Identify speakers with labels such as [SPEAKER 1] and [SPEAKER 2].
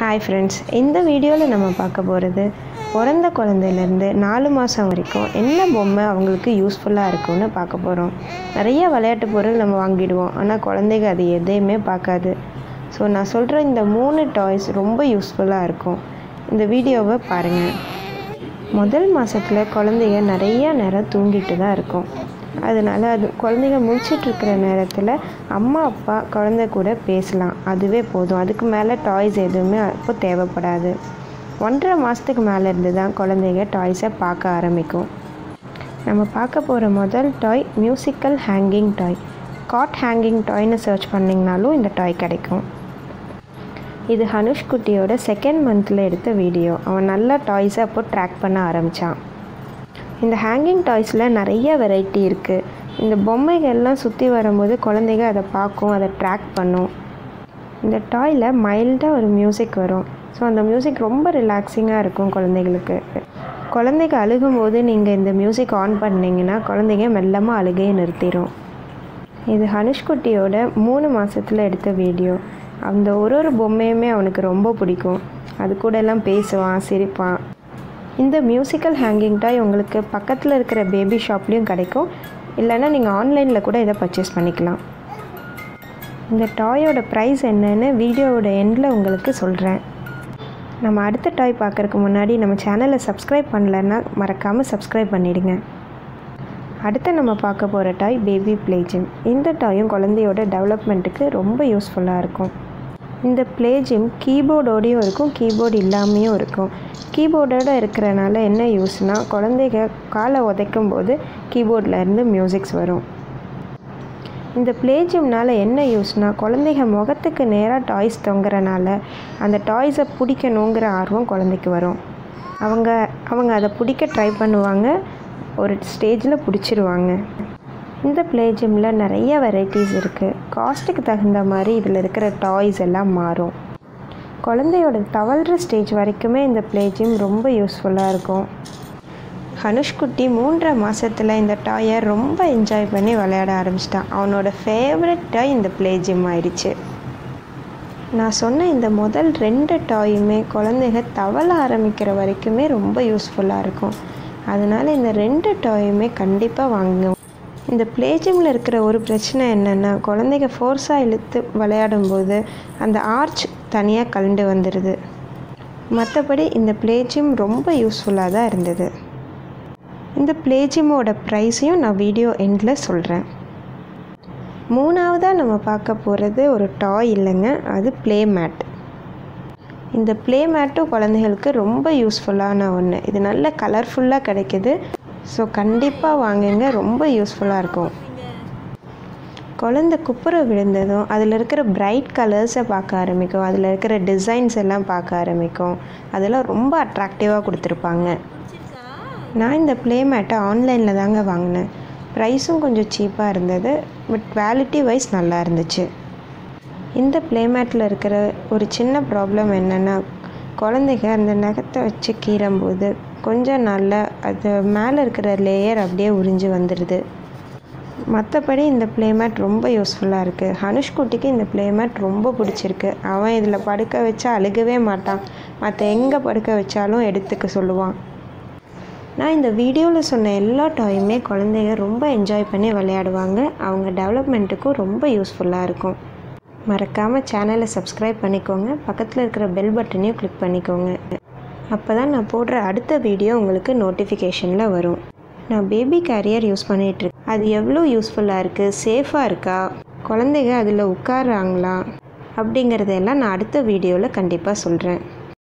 [SPEAKER 1] Hi friends இந்த வீடியோவில் நம்ம பார்க்க போகிறது பிறந்த குழந்தையிலேருந்து நாலு மாதம் வரைக்கும் என்ன பொம்மை அவங்களுக்கு யூஸ்ஃபுல்லாக இருக்கும்னு பார்க்க போகிறோம் நிறைய விளையாட்டு பொருள் நம்ம வாங்கிடுவோம். ஆனால் குழந்தைங்க அது எதையுமே பார்க்காது. ஸோ நான் சொல்கிற இந்த மூணு டாய்ஸ் ரொம்ப யூஸ்ஃபுல்லாக இருக்கும். இந்த வீடியோவை பாருங்கள் முதல் மாதத்தில் குழந்தைங்க நிறைய நேரம் தூங்கிட்டு தான் இருக்கும். அதனால் அது குழந்தைங்க முடிச்சிட்ருக்கிற நேரத்தில் அம்மா அப்பா குழந்தை கூட பேசலாம். அதுவே போதும். அதுக்கு மேலே டாய்ஸ் எதுவுமே அப்போ தேவைப்படாது. ஒன்றரை மாதத்துக்கு மேலே இருந்து தான் குழந்தைங்க டாய்ஸை பார்க்க ஆரம்பிக்கும். நம்ம பார்க்க போகிற முதல் toy musical hanging toy cot hanging டாய்னு search பண்ணிங்கனாலும் இந்த டாய் கிடைக்கும். இது ஹனுஷ் குட்டியோட செகண்ட் மந்தில் எடுத்த வீடியோ அவன் நல்லா டாய்ஸை அப்போ ட்ராக் பண்ண ஆரம்பித்தான் இந்த ஹேங்கிங் டாய்ஸில் நிறைய வெரைட்டி இருக்குது இந்த பொம்மைகள்லாம் சுற்றி வரும்போது குழந்தைங்க அதை பார்க்கும் அதை ட்ராக் பண்ணும். இந்த டாயில் மைல்டாக ஒரு மியூசிக் வரும். ஸோ அந்த மியூசிக் ரொம்ப ரிலாக்ஸிங்காக இருக்கும் குழந்தைகளுக்கு. குழந்தைங்க அழுகும்போது நீங்கள் இந்த மியூசிக் ஆன் பண்ணிங்கன்னா குழந்தைங்க மெல்லமாக அழுகையை நிறுத்திடும் இது ஹனுஷ்குட்டியோட மூணு மாதத்தில் எடுத்த வீடியோ அந்த ஒரு ஒரு பொம்மையுமே அவனுக்கு ரொம்ப பிடிக்கும். அது கூட எல்லாம் பேசுவான் சிரிப்பான். இந்த மியூசிக்கல் ஹேங்கிங் டாய் உங்களுக்கு பக்கத்தில் இருக்கிற பேபி ஷாப்லேயும் கிடைக்கும். இல்லைன்னா நீங்கள் ஆன்லைனில் கூட இதை பர்ச்சேஸ் பண்ணிக்கலாம். இந்த டாயோட ப்ரைஸ் என்னன்னு வீடியோவோட எண்டில் உங்களுக்கு சொல்கிறேன் நம்ம அடுத்த டாய் பார்க்குறக்கு முன்னாடி நம்ம சேனலை சப்ஸ்கிரைப் பண்ணலன்னா மறக்காமல் சப்ஸ்கிரைப் பண்ணிவிடுங்க அடுத்து நம்ம பார்க்க போகிற டாய் பேபி பிளேஜிம் இந்த டாயும் குழந்தையோட டெவலப்மெண்ட்டுக்கு ரொம்ப யூஸ்ஃபுல்லாக இருக்கும். இந்த ப்ளே ஜிம் கீபோர்டோடையும் இருக்கும் கீபோர்டு இல்லாமையும் இருக்கும். கீபோர்டோடு இருக்கிறனால என்ன யூஸ்னால் குழந்தைங்க காலை உதைக்கும் போது கீபோர்ட்லேருந்து மியூசிக்ஸ் வரும். இந்த ப்ளே ஜிம்னால் என்ன யூஸ்னால் குழந்தைங்க முகத்துக்கு நேராக டாய்ஸ் தொங்குறனால அந்த டாய்ஸை பிடிக்கணுங்கிற ஆர்வம் குழந்தைக்கு வரும். அவங்க அவங்க அதை பிடிக்க ட்ரை பண்ணுவாங்க. ஒரு ஸ்டேஜில் பிடிச்சிருவாங்க. இந்த ப்ளே ஜிம்மில் நிறைய வெரைட்டிஸ் இருக்குது காஸ்ட்டுக்கு தகுந்த மாதிரி இதில் இருக்கிற டாய்ஸ் எல்லாம் மாறும். குழந்தையோட தவழ்கிற ஸ்டேஜ் வரைக்குமே இந்த ப்ளே ஜிம் ரொம்ப யூஸ்ஃபுல்லாக இருக்கும். ஹனுஷ்குட்டி மூன்றரை மாதத்தில் இந்த டாயை ரொம்ப என்ஜாய் பண்ணி விளையாட ஆரம்பிச்சிட்டான். அவனோட ஃபேவரட் டாய் இந்த ப்ளே ஜிம் ஆயிடுச்சு. நான் சொன்ன இந்த முதல் ரெண்டு டாயுமே குழந்தைங்க தவள ஆரம்பிக்கிற வரைக்குமே ரொம்ப யூஸ்ஃபுல்லாக இருக்கும். அதனால் இந்த ரெண்டு டாயுமே கண்டிப்பாக வாங்குங்க. இந்த ப்ளே ஜிம்மில் இருக்கிற ஒரு பிரச்சனை என்னென்னா குழந்தைங்க ஃபோர்ஸாக இழுத்து விளையாடும்போது அந்த ஆர்ச் தனியாக கலண்டு வந்துடுது மற்றபடி இந்த ப்ளே ஜிம் ரொம்ப யூஸ்ஃபுல்லாக தான் இருந்தது. இந்த ப்ளே ஜிம்மோட ப்ரைஸையும் நான் வீடியோ எண்டில் சொல்கிறேன் மூணாவதாக நம்ம பார்க்க போகிறது ஒரு டாய் இல்லைங்க அது ப்ளே மேட் இந்த ப்ளே மேட்டும் குழந்தைகளுக்கு ரொம்ப யூஸ்ஃபுல்லான ஒன்று இது நல்ல கலர்ஃபுல்லாக கிடைக்கிது. ஸோ கண்டிப்பாக வாங்குங்க. ரொம்ப யூஸ்ஃபுல்லாக இருக்கும். குழந்த குப்புற விழுந்ததும் அதில் இருக்கிற பிரைட் கலர்ஸை பார்க்க ஆரம்பிக்கும். அதில் இருக்கிற டிசைன்ஸ் எல்லாம் பார்க்க ஆரம்பிக்கும். அதெல்லாம் ரொம்ப அட்ராக்டிவாக கொடுத்துருப்பாங்க. நான் இந்த ப்ளே மேட்டை ஆன்லைனில் தாங்க வாங்கினேன். ப்ரைஸும் கொஞ்சம் சீப்பாக இருந்தது பட் குவாலிட்டி வைஸ் நல்லா இருந்துச்சு. இந்த ப்ளே மேட்டில் இருக்கிற ஒரு சின்ன ப்ராப்ளம் என்னென்னா குழந்தைங்க அந்த நகத்தை வச்சு கீறும்போது கொஞ்சம் நாளில் அது மேலே இருக்கிற லேயர் அப்படியே உறிஞ்சு வந்துடுது மற்றபடி இந்த ப்ளே மேட் ரொம்ப யூஸ்ஃபுல்லாக இருக்குது ஹனுஷ்குட்டிக்கு இந்த ப்ளே மேட் ரொம்ப பிடிச்சிருக்கு. அவன் இதில் படுக்க வச்சா அழுகவே மாட்டான். மற்ற எங்கே படுக்க வச்சாலும் எடுத்துக்க சொல்லுவான். நான் இந்த வீடியோவில் சொன்ன எல்லா டாயுமே குழந்தைங்க ரொம்ப என்ஜாய் பண்ணி விளையாடுவாங்க. அவங்க டெவலப்மெண்ட்டுக்கும் ரொம்ப யூஸ்ஃபுல்லாக இருக்கும். மறக்காமல் சேனலை சப்ஸ்கிரைப் பண்ணிக்கோங்க. பக்கத்தில் இருக்கிற பெல் பட்டனையும் கிளிக் பண்ணிக்கோங்க. அப்போ தான் நான் போடுற அடுத்த வீடியோ உங்களுக்கு நோட்டிஃபிகேஷனில் வரும். நான் பேபி கேரியர் யூஸ் பண்ணிகிட்ருக்கேன் அது எவ்வளோ யூஸ்ஃபுல்லாக இருக்குது சேஃபாக இருக்கா? குழந்தைங்க அதில் உட்காராங்களா அப்படிங்கிறதெல்லாம் நான் அடுத்த வீடியோவில் கண்டிப்பாக சொல்கிறேன்